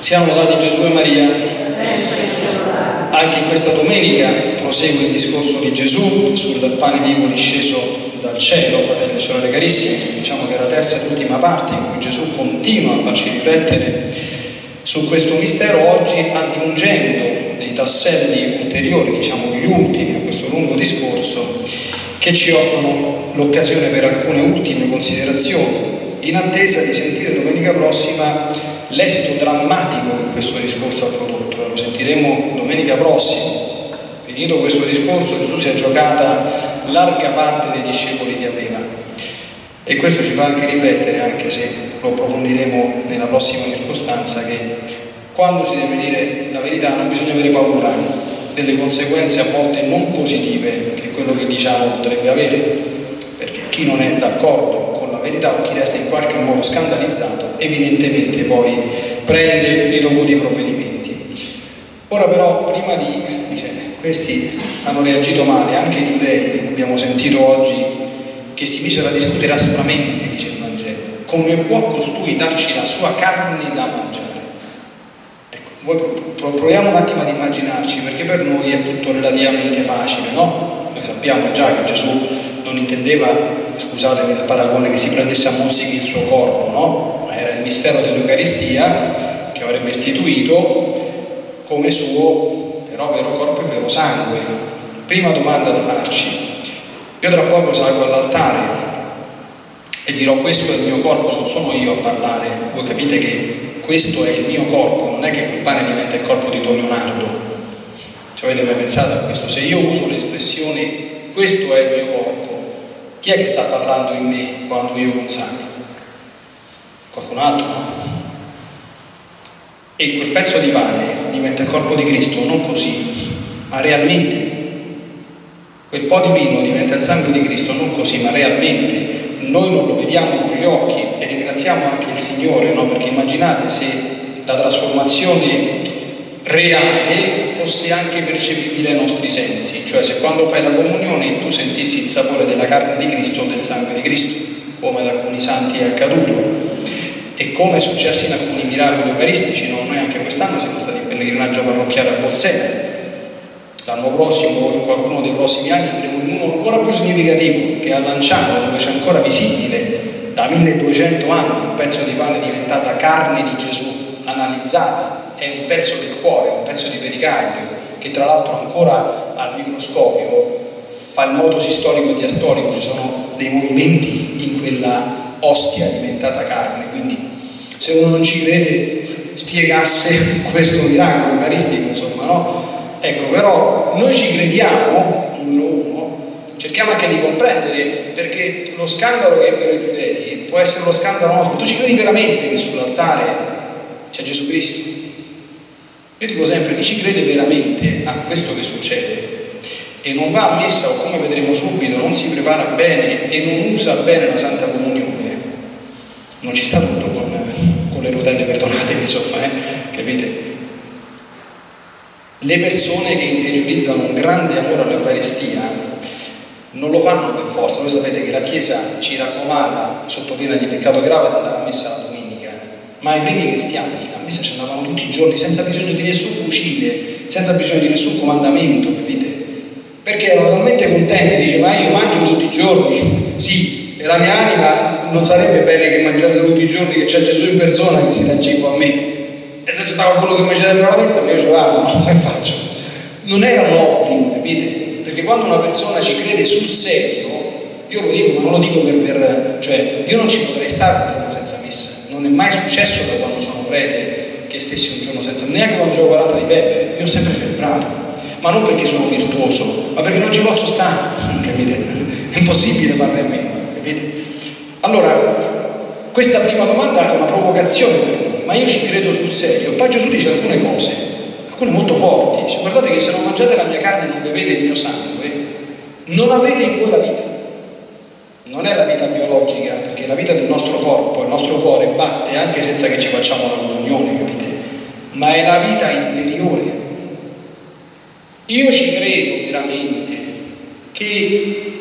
Siamo lodati Gesù e Maria. Anche in questa domenica prosegue il discorso di Gesù sul pane vivo disceso dal cielo, fratelli e sorelle carissimi. Diciamo che è la terza e ultima parte in cui Gesù continua a farci riflettere su questo mistero, oggi aggiungendo dei tasselli ulteriori, diciamo gli ultimi a questo lungo discorso, che ci offrono l'occasione per alcune ultime considerazioni, in attesa di sentire domenica prossima l'esito drammatico che questo discorso ha prodotto. Lo sentiremo domenica prossima. Finito questo discorso, Gesù si è giocata larga parte dei discepoli che aveva. E questo ci fa anche riflettere, anche se lo approfondiremo nella prossima circostanza, che quando si deve dire la verità non bisogna avere paura delle conseguenze a volte non positive che quello che diciamo potrebbe avere, perché chi non è d'accordo la verità o chi resta in qualche modo scandalizzato evidentemente poi prende i dovuti provvedimenti. Ora però prima di, dice, questi hanno reagito male, anche i giudei, abbiamo sentito oggi che si misero a discutere aspramente, dice il Vangelo, come può costui darci la sua carne da mangiare? Ecco, proviamo un attimo ad immaginarci, perché per noi è tutto relativamente facile, no? Noi sappiamo già che Gesù non intendeva scusatemi il paragone, che si prendesse a mozzichi il suo corpo, no? Era il mistero dell'Eucaristia che avrebbe istituito come suo però vero corpo e vero sangue. Prima domanda da farci. Io tra poco salgo all'altare e dirò questo è il mio corpo, non sono io a parlare. Voi capite che questo è il mio corpo, non è che quel pane diventa il corpo di Don Leonardo. Ci avete mai pensato a questo? Se io uso l'espressione questo è il mio corpo, chi è che sta parlando in me quando io consacro? Qualcun altro? E quel pezzo di pane diventa il corpo di Cristo, non così, ma realmente. Quel po' di vino diventa il sangue di Cristo, non così, ma realmente. Noi non lo vediamo con gli occhi e ringraziamo anche il Signore, no? perché immaginate se la trasformazione reale fosse anche percepibile ai nostri sensi, cioè se quando fai la comunione tu sentissi il sapore della carne di Cristo o del sangue di Cristo, come ad alcuni santi è accaduto e come è successo in alcuni miracoli eucaristici, no? noi anche quest'anno siamo stati in pellegrinaggio parrocchiale a Bolsena, l'anno prossimo o in qualcuno dei prossimi anni andremo in uno ancora più significativo che a Lanciano dove c'è ancora visibile da 1200 anni un pezzo di pane diventata carne di Gesù analizzata è un pezzo del cuore, un pezzo di pericardio, che tra l'altro ancora al microscopio fa il modo sistolico e diastolico, ci sono dei movimenti in quella ostia diventata carne, quindi se uno non ci crede spiegasse questo miracolo eucaristico, insomma, no? Ecco, però noi ci crediamo, numero uno, cerchiamo anche di comprendere perché lo scandalo che ebbero i giudei può essere lo scandalo nostro, tu ci credi veramente che sull'altare c'è Gesù Cristo? Io dico sempre, chi ci crede veramente a questo che succede e non va a messa o come vedremo subito, non si prepara bene e non usa bene la Santa Comunione, non ci sta tutto con, con le rotelle, perdonatemi, insomma, eh, capite? Le persone che interiorizzano un grande amore all'Eucaristia non lo fanno per forza, voi sapete che la Chiesa ci raccomanda sotto pena di peccato grave di andare a messa la domenica, ma i primi cristiani messa ci andavano tutti i giorni senza bisogno di nessun fucile, senza bisogno di nessun comandamento, capite? Perché erano talmente contenti, diceva io mangio tutti i giorni, sì, e la mia anima non sarebbe bene che mangiasse tutti i giorni, che c'è Gesù in persona che si dà cibo a me. E se c'è stava quello che mangiava la messa, io dicevo, ah, no, come faccio? Non era un obbligo, capite? Perché quando una persona ci crede sul serio, io lo dico, ma non lo dico per, per cioè, io non ci potrei stare un senza messa, non è mai successo da quando sono prete che stessi un giorno senza, neanche quando avevo 40 di febbre, io ho sempre celebrato, ma non perché sono virtuoso, ma perché non ci posso stare, capite? È impossibile farne a meno, capite? Allora, questa prima domanda è una provocazione per noi, ma io ci credo sul serio. Poi Gesù dice alcune cose, alcune molto forti, dice guardate che se non mangiate la mia carne e non bevete il mio sangue, non avrete in voi la vita non è la vita biologica, perché la vita del nostro corpo, il nostro cuore batte anche senza che ci facciamo la comunione, capite? Ma è la vita interiore. Io ci credo veramente che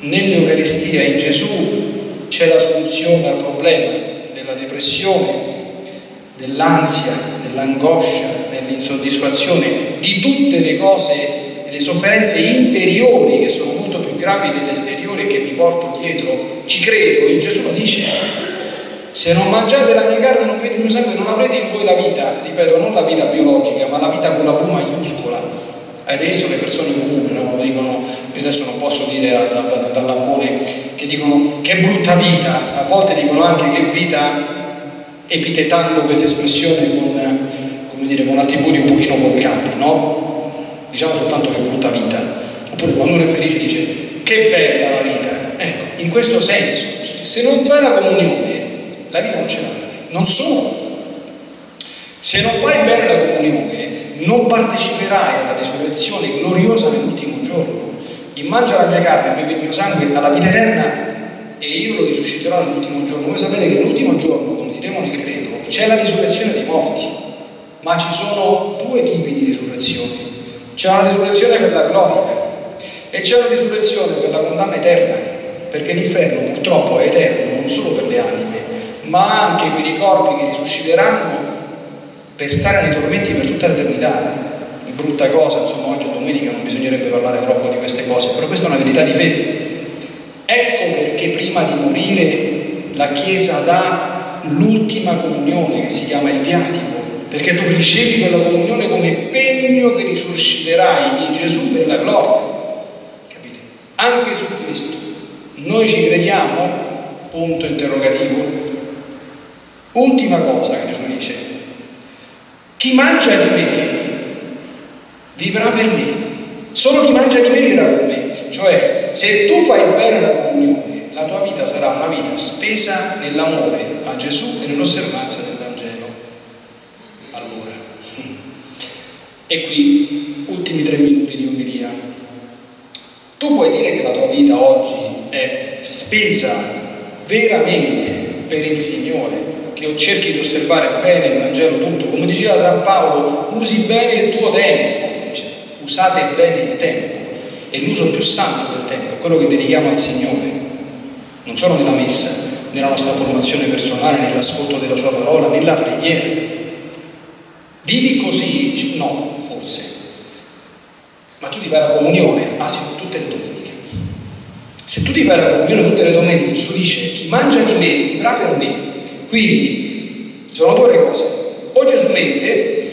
nell'Eucaristia in Gesù c'è la soluzione al problema della depressione, dell'ansia, nell'angoscia, nell'insoddisfazione di tutte le cose, le sofferenze interiori che sono molto più gravi dell'esteriore che mi porto dietro, ci credo e Gesù lo dice. Se non mangiate la mia carne non bevete il mio sangue non avrete in voi la vita, ripeto, non la vita biologica, ma la vita con la V maiuscola. Avete visto le persone comuni, no? dicono, io adesso non posso dire dall'ampone, che dicono che brutta vita, a volte dicono anche che vita epitetando questa espressione con, dire, con attributi un pochino volgari, no? Diciamo soltanto che brutta vita. Oppure quando uno è felice dice che. Ecco, in questo senso, se non fai la comunione, la vita non ce l'hai. Non solo. Se non fai bene la comunione, non parteciperai alla risurrezione gloriosa nell'ultimo giorno. Chi mangia la mia carne e il mio sangue alla vita eterna e io lo risusciterò nell'ultimo giorno. Voi sapete che l'ultimo giorno, come diremo nel credo, c'è la risurrezione dei morti, ma ci sono due tipi di risurrezioni. C'è una risurrezione per la gloria e c'è una risurrezione per la condanna eterna, perché l'inferno purtroppo è eterno non solo per le anime, ma anche per i corpi che risusciteranno per stare nei tormenti per tutta l'eternità. Brutta cosa, insomma, oggi domenica non bisognerebbe parlare troppo di queste cose, però questa è una verità di fede. Ecco perché prima di morire la Chiesa dà l'ultima comunione che si chiama il viatico, perché tu ricevi quella comunione come pegno che risusciterai in Gesù per la gloria. Capite? Anche su questo noi ci crediamo? Punto interrogativo. Ultima cosa che Gesù dice, chi mangia di me vivrà per me. Solo chi mangia di me vivrà per me. Cioè, se tu fai bene la comunione, la tua vita sarà una vita spesa nell'amore a Gesù e nell'osservanza del Vangelo. Allora, e qui, ultimi tre minuti di omelia. Tu puoi dire che la tua vita oggi è spesa veramente per il Signore, che cerchi di osservare bene il Vangelo tutto, come diceva San Paolo, usi bene il tuo tempo, cioè, usate bene il tempo è l'uso più santo del tempo, quello che dedichiamo al Signore, non solo nella messa, nella nostra formazione personale, nell'ascolto della sua parola, nella preghiera. Vivi così? No, forse. Ma tu ti fai la comunione? Ah sì, tutte le domeniche. Se tu ti fai la comunione tutte le domeniche, Gesù dice chi mangia di me vivrà per me. Quindi sono due cose. O Gesù mente,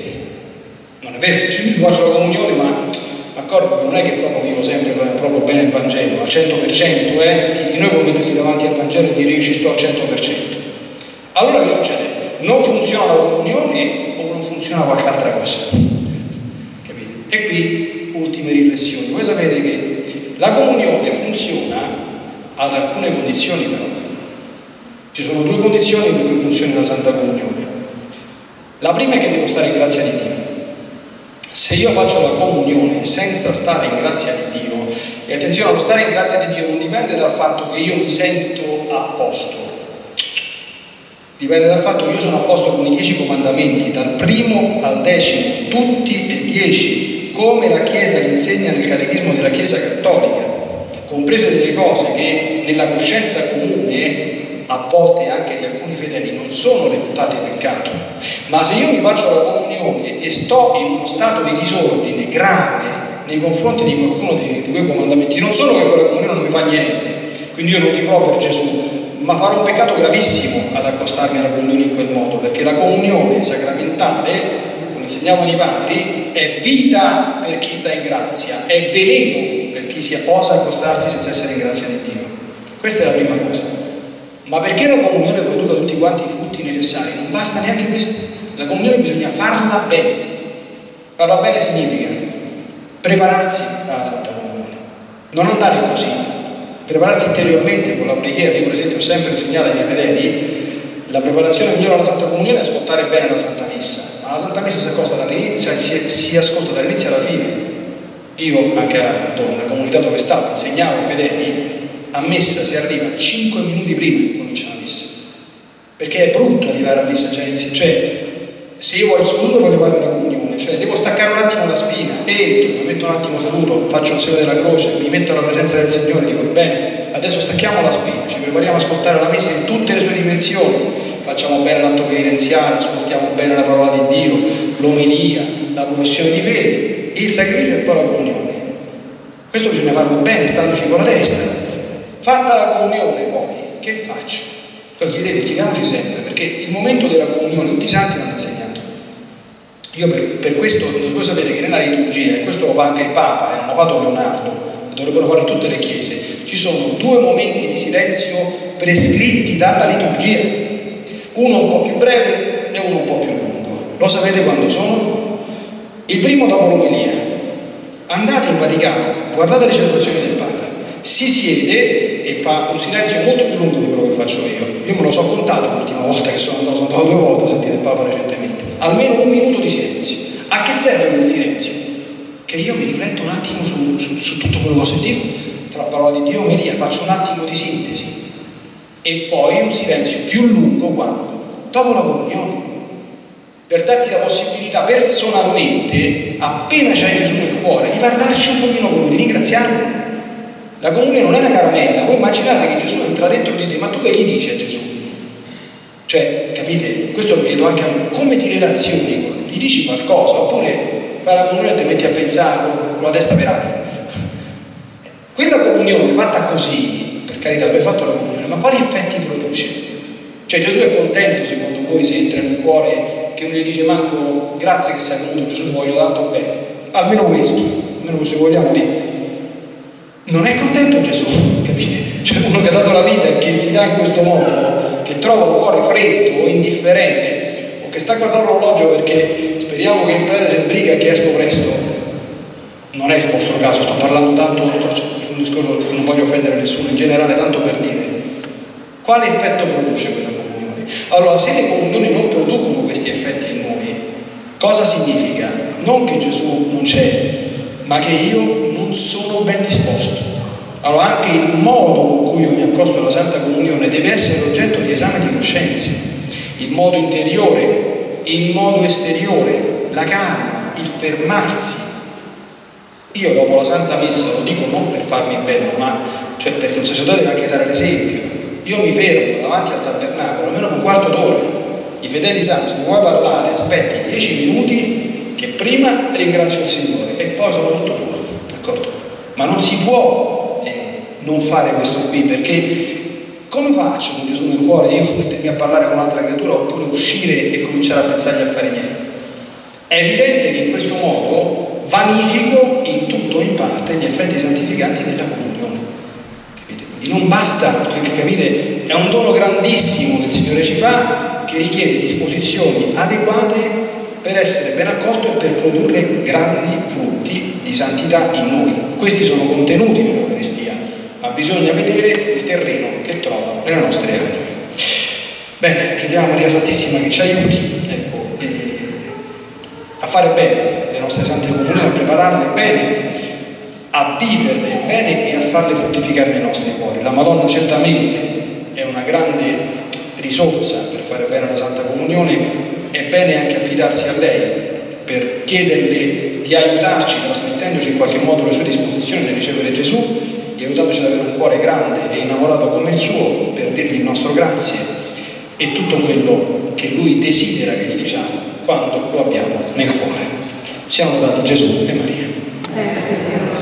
non è vero, ci faccio la comunione, ma d'accordo? Non è che proprio vivo sempre proprio bene il Vangelo, al 100%, eh? Chi di noi può mettersi davanti al Vangelo e dire io ci sto al 100%. Allora che succede? Non funziona la comunione o non funziona qualche altra cosa? Capite? E qui ultime riflessioni. Voi sapete che la comunione funziona ad alcune condizioni però. Ci sono due condizioni per cui funziona la Santa Comunione. La prima è che devo stare in grazia di Dio. Se io faccio la comunione senza stare in grazia di Dio, e attenzione, lo stare in grazia di Dio non dipende dal fatto che io mi sento a posto, dipende dal fatto che io sono a posto con i dieci comandamenti, dal primo al decimo, tutti e dieci, come la Chiesa insegna nel catechismo della Chiesa cattolica, comprese delle cose che nella coscienza comune a volte anche di alcuni fedeli non sono reputate peccato, ma se io mi faccio la comunione e sto in uno stato di disordine grave nei confronti di qualcuno di, di quei comandamenti, non solo che quella comunione non mi fa niente, quindi io non vivrò per Gesù, ma farò un peccato gravissimo ad accostarmi alla comunione in quel modo, perché la comunione sacramentale, come insegnavano i padri, è vita per chi sta in grazia, è veleno per chi si osa accostarsi senza essere in grazia di Dio. Questa è la prima cosa. Ma perché la comunione produca tutti quanti i frutti necessari? Non basta neanche questo. La comunione bisogna farla bene. Farla bene significa prepararsi alla Santa Comunione. Non andare così. Prepararsi interiormente con la preghiera. Io per esempio ho sempre insegnato ai miei fedeli la preparazione migliore alla Santa Comunione è ascoltare bene la Santa Messa. Ma la Santa Messa si ascolta dall'inizio si, si ascolta dall'inizio alla fine. Io anche nella comunità dove stavo insegnavo ai fedeli a messa si arriva 5 minuti prima che comincia la messa. Perché è brutto arrivare a messa già insieme. Cioè, se io voglio voglio fare una comunione, cioè devo staccare un attimo la spina, entro, mi metto un attimo seduto, faccio il segno della croce, mi metto alla presenza del Signore, dico bene, adesso stacchiamo la spina, ci prepariamo a ascoltare la messa in tutte le sue dimensioni, facciamo bene l'atto penitenziale ascoltiamo bene la parola di Dio, l'omelia, la professione di fede, il sacrificio e poi la comunione. Questo bisogna farlo bene, standoci con la testa. Fatta la comunione poi, che faccio? Poi chiedete, chiediamoci sempre, perché il momento della comunione tutti i santi l'hanno insegnato. Io per, per questo, voi sapete che nella liturgia, e questo lo fa anche il Papa, e eh, l'hanno fatto Leonardo, lo dovrebbero fare tutte le chiese, ci sono due momenti di silenzio prescritti dalla liturgia, uno un po' più breve e uno un po' più lungo. Lo sapete quando sono? Il primo dopo l'omelia. Andate in Vaticano, guardate le celebrazioni del si siede e fa un silenzio molto più lungo di quello che faccio io. Io me lo so contato l'ultima volta che sono andato, sono andato due volte a sentire il Papa recentemente. Almeno un minuto di silenzio. A che serve quel silenzio? Che io mi rifletto un attimo su, su, su tutto quello che ho sentito, tra la parola di Dio e Melia, faccio un attimo di sintesi. E poi un silenzio più lungo quando? Dopo la comunione. Per darti la possibilità personalmente, appena c'hai Gesù nel cuore, di parlarci un pochino con lui, di ringraziarlo la comunione non è una caramella, voi immaginate che Gesù entra dentro di te, ma tu che gli dici a Gesù? Cioè, capite? Questo lo chiedo anche a me, come ti relazioni con lui? Gli dici qualcosa, oppure fai la comunione e ti metti a pensare con la testa per aria. Quella comunione fatta così, per carità, tu hai fatto la comunione, ma quali effetti produce? Cioè Gesù è contento secondo voi se entra in un cuore che non gli dice Marco grazie che sei venuto Gesù ti voglio tanto bene almeno questo almeno se vogliamo dire non è contento Gesù, capite? Cioè uno che ha dato la vita e che si dà in questo modo, che trova un cuore freddo o indifferente, o che sta guardando l'orologio perché speriamo che il prete si sbriga e che esco presto, non è il vostro caso, sto parlando tanto, un discorso che non voglio offendere nessuno, in generale tanto per dire. Quale effetto produce quella comunione? Allora, se le comunioni non producono questi effetti in noi, cosa significa? Non che Gesù non c'è, ma che io sono ben disposto. Allora anche il modo con cui io mi accosto alla Santa Comunione deve essere oggetto di esame di coscienza, il modo interiore, il modo esteriore, la calma, il fermarsi. Io dopo la Santa Messa lo dico non per farmi bene, ma cioè perché un sacerdote deve anche dare l'esempio. Io mi fermo davanti al tabernacolo almeno un quarto d'ora. I fedeli sanno, se vuoi parlare, aspetti dieci minuti che prima ringrazio il Signore e poi sono tutto tuo? Ma non si può eh, non fare questo qui perché come faccio con Gesù nel cuore io mettermi a parlare con un'altra creatura oppure uscire e cominciare a pensare agli affari miei? È evidente che in questo modo vanifico in tutto o in parte gli effetti santificanti della comunione. Capite? Quindi non basta, perché capite, è un dono grandissimo che il Signore ci fa che richiede disposizioni adeguate per essere ben accolto e per produrre grandi frutti di santità in noi. Questi sono contenuti nell'Eucaristia, ma bisogna vedere il terreno che trova nelle nostre anime. Bene, chiediamo a Maria Santissima che ci aiuti ecco, a fare bene le nostre sante comunioni, a prepararle bene, a viverle bene e a farle fruttificare nei nostri cuori. La Madonna certamente è una grande risorsa per fare bene la Santa Comunione è bene anche affidarsi a lei per chiederle di aiutarci, trasmettendoci in qualche modo le sue disposizioni nel ricevere Gesù, e aiutandoci ad avere un cuore grande e innamorato come il suo, per dirgli il nostro grazie e tutto quello che lui desidera che gli diciamo quando lo abbiamo nel cuore. Siamo dati Gesù e Maria. Sì.